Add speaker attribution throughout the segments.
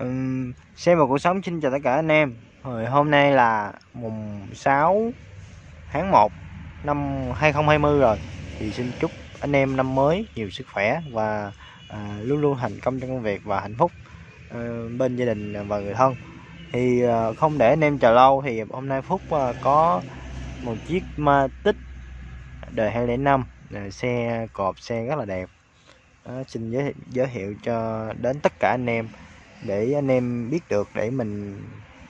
Speaker 1: um, Xem vào cuộc sống xin chào tất cả anh em. Rồi hôm nay là mùng 6 tháng 1 năm 2020 rồi. Thì xin chúc anh em năm mới nhiều sức khỏe và à, luôn luôn thành công trong công việc và hạnh phúc ờ, bên gia đình và người thân. Thì ờ, không để anh em chờ lâu thì hôm nay Phúc ờ, có một chiếc Matic đời 205 là xe cộp xe rất là đẹp. Đó, xin giới, giới thiệu cho đến tất cả anh em để anh em biết được để mình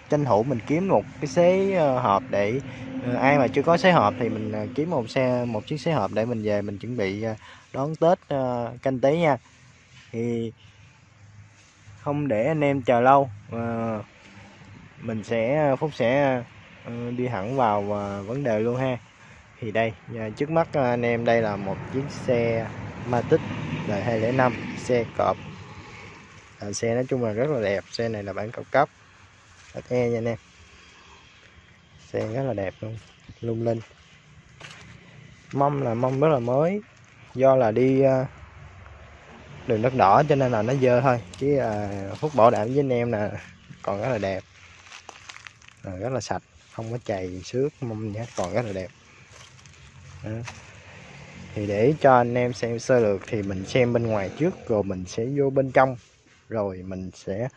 Speaker 1: tranh thủ mình kiếm một cái xế ờ, hộp để ờ, ai mà chưa có xế hộp thì mình ờ, kiếm một xe, một chiếc xế hộp để mình về mình chuẩn bị đón Tết canh tí nha. Thì không để anh em chờ lâu mình sẽ Phúc sẽ đi thẳng vào vấn đề luôn ha. Thì đây trước mắt anh em đây là một chiếc xe Matic đời 205 xe cọp à, xe nói chung là rất là đẹp xe này là bản cao cấp. E nha anh em. Xe rất là đẹp luôn lung linh. Mâm là mâm rất là mới do là đi à, đường đất đỏ cho nên là nó dơ thôi. Chứ à, phúc bảo đảm với anh em là còn rất là đẹp. À, rất là sạch không có chày xước mâm gì hết còn rất là đẹp. À. thì để cho anh em xem sơ lược thì mình xem bên ngoài trước rồi mình sẽ vô bên trong rồi mình sẽ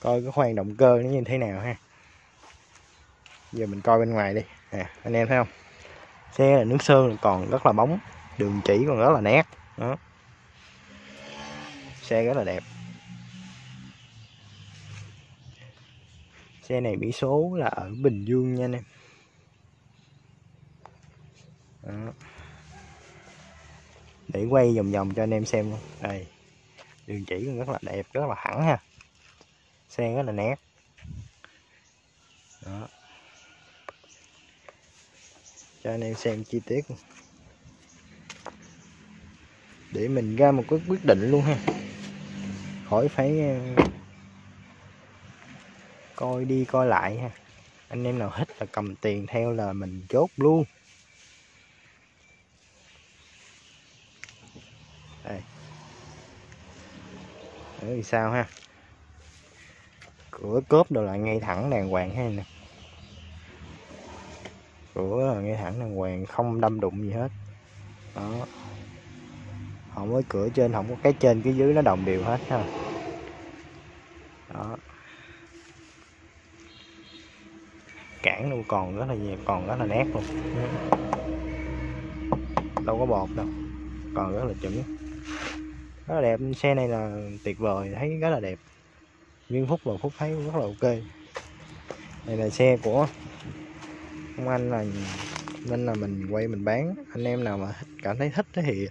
Speaker 1: coi cái khoang động cơ nó như thế nào ha. Giờ mình coi bên ngoài đi. À, anh em thấy không? Xe là nước sơn còn rất là bóng đường chỉ còn rất là nét. Đó. Xe rất là đẹp. Xe này biển số là ở Bình Dương nha anh em. Đó. để quay vòng vòng cho anh em xem luôn. Đây đường chỉ cũng rất là đẹp, rất là thẳng ha. Xe rất là nét. Đó. Cho anh em xem chi tiết. Để mình ra một cái quyết định luôn ha. Khỏi phải ờ, coi đi coi lại ha. Anh em nào thích là cầm tiền theo là mình chốt luôn. Đấy thì sao ha? Cửa cốp đồ lại ngay thẳng đàng hoàng hay nè. Cửa là ngay thẳng đàng hoàng, không đâm đụng gì hết. Đó. Không có cửa trên, không có cái trên, cái dưới nó đồng đều hết ha. Đó. Cản luôn, còn rất là nhiều, còn rất là nét luôn. Đâu có bột đâu, còn rất là chuẩn rất là đẹp. Xe này là tuyệt vời, thấy rất là đẹp. Nguyên phúc và phúc thấy rất là ok. Đây là xe của ông anh là nên là mình quay mình bán. Anh em nào mà cảm thấy thích thì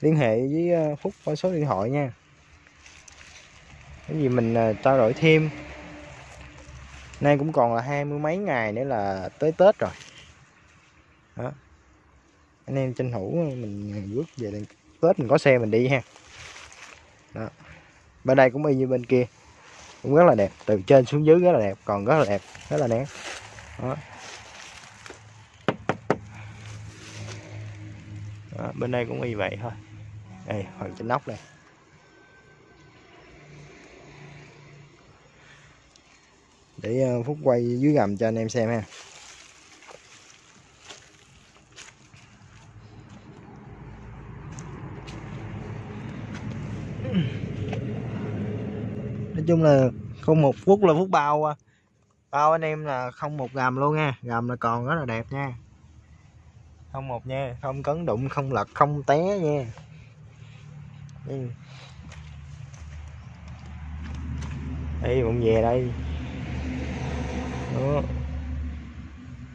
Speaker 1: liên hệ với ờ, phúc qua số điện thoại nha. Cái gì mình ờ, trao đổi thêm. Nay cũng còn là hai mươi mấy ngày nữa là tới tết rồi. Đó. Anh em tranh thủ mình ờ, bước về đây. Tết mình có xe mình đi ha đó. Bên đây cũng y như bên kia. Cũng rất là đẹp. Từ trên xuống dưới rất là đẹp. Còn rất là đẹp. Rất là nén. Đó. Đó, bên đây cũng y vậy thôi. Đây phần trên nóc đây. Để ờ, phút quay dưới gầm cho anh em xem ha. Chung là không một phút là phút bao à. bao anh em là không một gầm luôn nha. Gầm là còn rất là đẹp nha. Không một nha, không cấn đụng, không lật, không té nha. Ừ. Đi đi bụng về đây. Đó.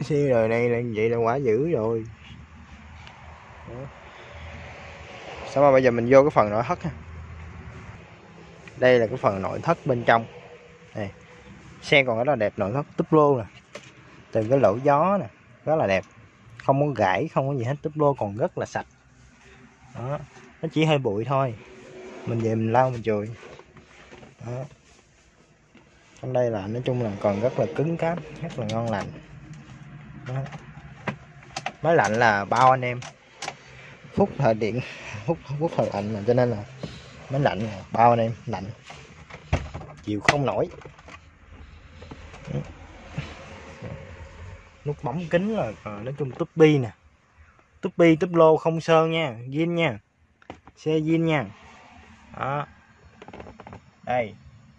Speaker 1: Xe đời này là vậy là quá dữ rồi. Đó. sao mà bây giờ mình vô cái phần nội thất ha? Đây là cái phần nội thất bên trong. Này xe còn rất là đẹp, nội thất túp lô nè. Từ cái lỗ gió nè, rất là đẹp. Không có gãy, không có gì hết, túp lô còn rất là sạch. Đó, nó chỉ hơi bụi thôi. Mình về mình lau, mình chùi. Đó. Trong đây là nói chung là còn rất là cứng cáp, rất là ngon lành. Đó. máy lạnh là bao anh em. Phút thời điện phút phút thời lạnh mà, cho nên là máy lạnh bao anh em lạnh. Chịu không nổi. Nút bấm kính là à, nói chung túp bi nè. Túp bi túp lô không sơn nha zin nha. Xe zin nha. Đó. Đây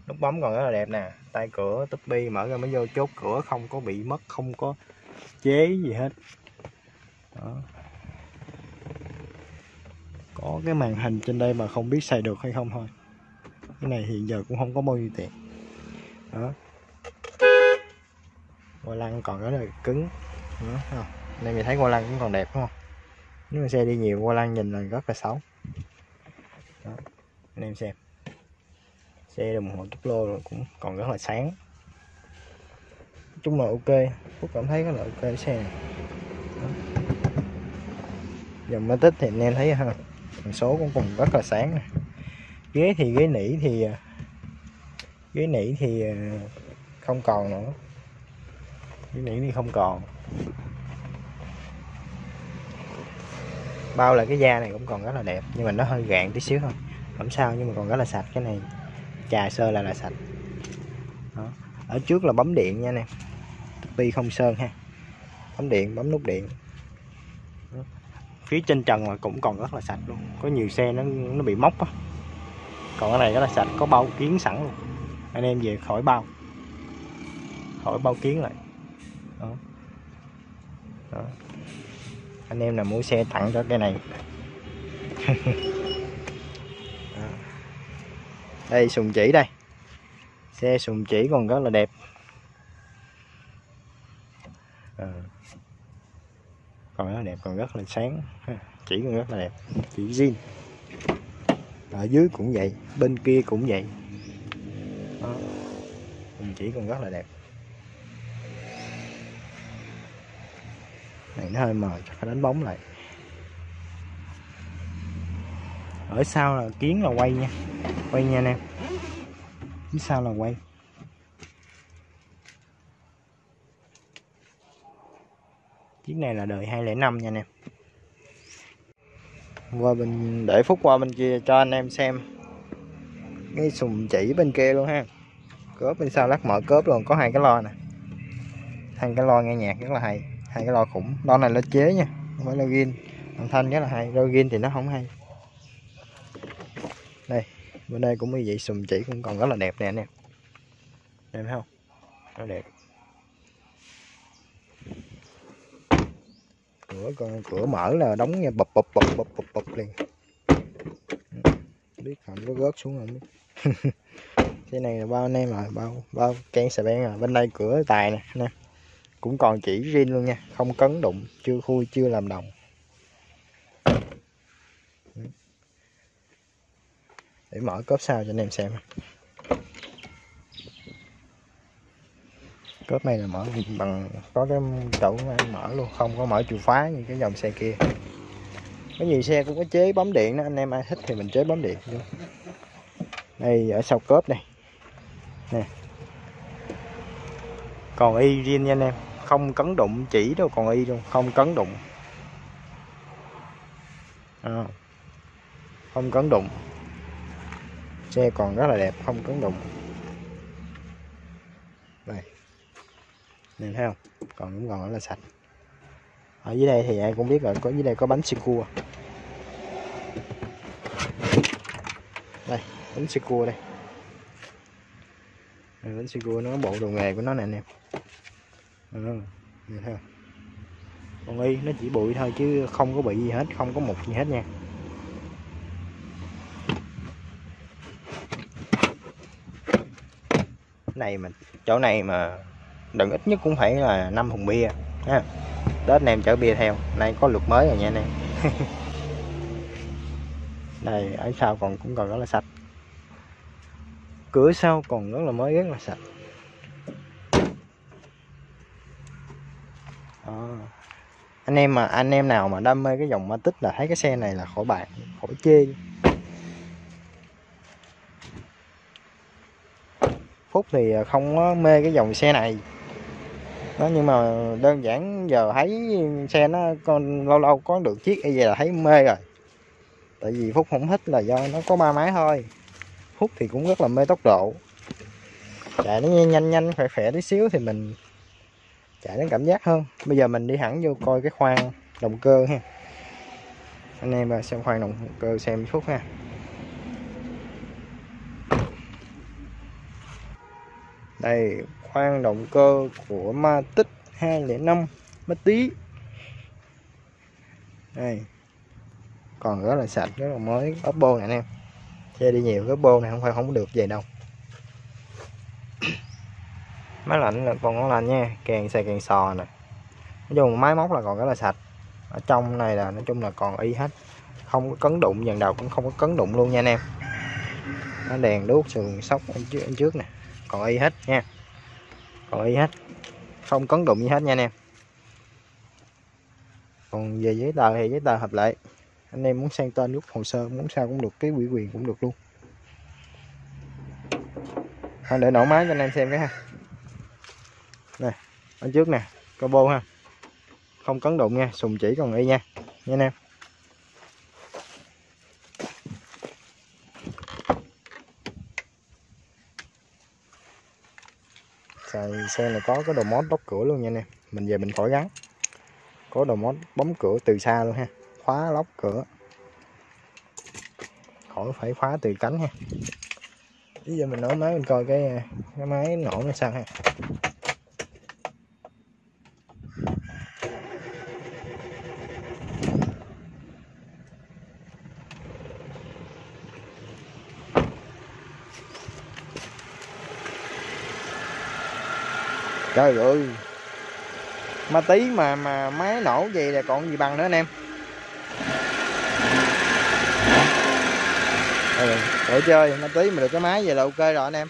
Speaker 1: nút bấm còn rất là đẹp nè. Tay cửa túp bi mở ra mới vô chốt cửa không có bị mất không có chế gì hết. Có cái màn hình trên đây mà không biết xài được hay không thôi. Cái này hiện giờ cũng không có bao nhiêu tiền. Đó. Hoa lăng còn rất là cứng. Đó, không? nên mình thấy hoa lăng cũng còn đẹp đúng không? Nếu mà xe đi nhiều hoa lăng nhìn là rất là xấu. Đó. anh em xem. Xe đồng hồ túp lô rồi cũng còn rất là sáng. Nói chung là ok. Phúc cảm thấy rất là ok xe này. Đó. dòng tích thì anh em thấy ha Thành số cũng còn rất là sáng này. Ghế thì ghế nỉ thì à, ghế nỉ thì à, không còn nữa. Ghế nỉ thì không còn. Bao lại cái da này cũng còn rất là đẹp, nhưng mà nó hơi gạn tí xíu thôi. Không sao, nhưng mà còn rất là sạch, cái này chà sơ là là sạch. Đó. ở trước là bấm điện nha nè pi không sơn ha. Bấm điện, bấm nút điện phía trên trần là cũng còn rất là sạch luôn. Có nhiều xe nó nó bị móc á. Còn cái này rất là sạch có bao kiến sẵn luôn. Anh em về khỏi bao. Khỏi bao kiến lại. Đó, đó. anh em nào mua xe tặng cho cái này. Đây sùng chỉ đây. Xe sùng chỉ còn rất là đẹp. À còn rất là đẹp còn rất là sáng. Chỉ còn rất là đẹp. Chỉ zin ở dưới cũng vậy, bên kia cũng vậy. Đó. Chỉ còn rất là đẹp. Này, nó hơi mờ, chắc phải đánh bóng lại. Ở sau là kiến là quay nha. Quay nha anh em. Phía sau là quay. Chiếc này là đời 205 nha anh em. Qua bên, để phút qua bên kia cho anh em xem. Cái sùng chỉ bên kia luôn ha. Cớp bên sau lắc mở cớp luôn, có hai cái lo nè. Hai cái lo nghe nhạc rất là hay, hai cái lo khủng. Lo này là chế nha, không phải là gin. Âm thanh rất là hay, lo gin thì nó không hay. Đây, bên đây cũng như vậy, sùng chỉ cũng còn rất là đẹp nè anh em. Em không? Rất đẹp. Cửa, con cửa mở là đóng nha, bập bập bập bập bập bập liền. Biết không có rớt xuống không biết. Cái này là bao anh em rồi, bao bao can xà beng rồi. Bên đây cửa tài nè nè. Cũng còn chỉ riêng luôn nha, không cấn đụng, chưa khui, chưa làm đồng. Để mở cốp sau cho anh em xem. Cốp này là mở bằng có cái chỗ mở luôn không có mở chìa khóa như cái dòng xe kia. Cái nhiều xe cũng có chế bấm điện đó anh em ai thích thì mình chế bấm điện luôn. Đây ở sau cốp này. Nè. Còn y riêng nha anh em không cấn đụng chỉ đâu còn y luôn không cấn đụng. À, không cấn đụng. Xe còn rất là đẹp không cấn đụng. Đây nhìn thấy không? Còn cũng còn là sạch. Ở dưới đây thì ai cũng biết rồi có dưới đây có bánh xì cua. Đây bánh xì cua đây. Đây, bánh xì cua nó có bộ đồ nghề của nó nè anh em. Ừ, nhìn thấy không? Còn y nó chỉ bụi thôi chứ không có bị gì hết không có mục gì hết nha. Này mà chỗ này mà đựng ít nhất cũng phải là năm thùng bia, ha. Tết anh em chở bia theo, nay có luật mới rồi nha anh em. Đây, ở sau còn cũng còn rất là sạch. Cửa sau còn rất là mới, rất là sạch. À. anh em mà, anh em nào mà đam mê cái dòng ma tích là thấy cái xe này là khỏi bàn, khỏi chê. Phúc thì không có mê cái dòng xe này đó, nhưng mà đơn giản giờ thấy xe nó con, lâu lâu có được chiếc y vậy là thấy mê rồi. Tại vì Phúc không thích là do nó có ba máy thôi. Phúc thì cũng rất là mê tốc độ. Chạy nó nhanh nhanh khỏe khỏe tí xíu thì mình chạy nó cảm giác hơn. Bây giờ mình đi hẳn vô coi cái khoang động cơ ha. Anh em xem khoang động cơ xem phút ha. Đây khoang động cơ của Matic 205 mất tí. Đây. Còn rất là sạch rất là mới. Oppo này anh em. Chơi đi nhiều cái Oppo này không phải không được về đâu. Máy lạnh là còn ngon lành nha. Càng xài càng sò nè. Nói chung máy móc là còn rất là sạch. Ở trong này là nói chung là còn y hết. Không có cấn đụng dàn đầu cũng không có cấn đụng luôn nha anh em. Nó đèn đuốc sườn sóc anh trước, trước nè. Còn y hết nha còn y hết. Không cấn đụng gì hết nha anh em. Còn về giấy tờ thì giấy tờ hợp lệ. Anh em muốn sang tên rút hồ sơ muốn sao cũng được, cái ủy quyền cũng được luôn. Anh để nổ máy cho anh em xem cái ha. Nè, ở trước nè, combo ha. Không cấn đụng nha, sùng chỉ còn y nha. Nha anh em xài xe này có cái đồ mót đóng cửa luôn nha anh em. Mình về mình khỏi gắn. Có đồ mót bấm cửa từ xa luôn ha. Khóa lóc cửa. Khỏi phải khóa từ cánh ha. Bây giờ mình nổ máy mình coi cái cái máy nổ nó sao ha. Trời ơi. Ma tí mà mà máy nổ gì là còn gì bằng nữa anh em. Ừ, để chơi ma tí mà được cái máy vậy là ok rồi anh em.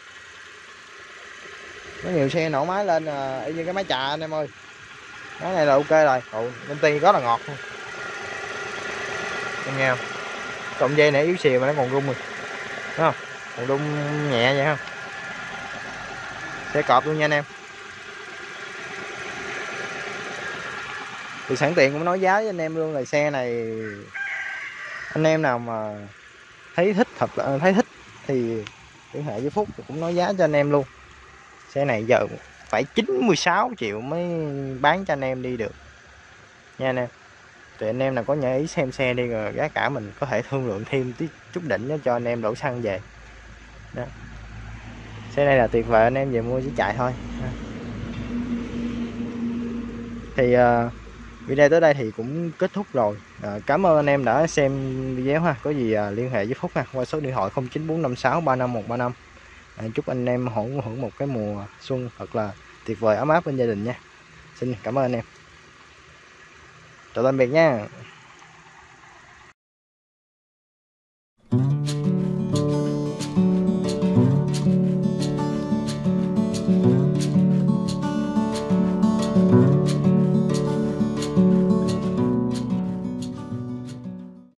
Speaker 1: Có nhiều xe nổ máy lên à, y như cái máy trà anh em ơi. Cái này là ok rồi. Ừ, bên tiên rất là ngọt luôn em nghe không? Cộng dây này yếu xìu mà nó còn rung rồi. Đúng không? Còn rung nhẹ vậy không? Xe cọp luôn nha anh em. Thì sẵn tiện cũng nói giá với anh em luôn là xe này anh em nào mà thấy thích thật là thấy thích thì liên hệ với phúc cũng nói giá cho anh em luôn. Xe này giờ phải 96 triệu mới bán cho anh em đi được. Nha anh em. Thì anh em nào có nhà ý xem xe đi rồi giá cả mình có thể thương lượng thêm tí chút đỉnh cho anh em đổ xăng về. Đó. xe này là tuyệt vời anh em về mua chỉ chạy thôi. Thì uh, video tới đây thì cũng kết thúc rồi. À, cảm ơn anh em đã xem video ha. Có gì à, liên hệ với phúc ha qua số điện thoại 0945635135 à, chúc anh em hưởng hưởng một cái mùa xuân thật là tuyệt vời ấm áp bên gia đình nha. Xin cảm ơn anh em. Chào tạm biệt nha.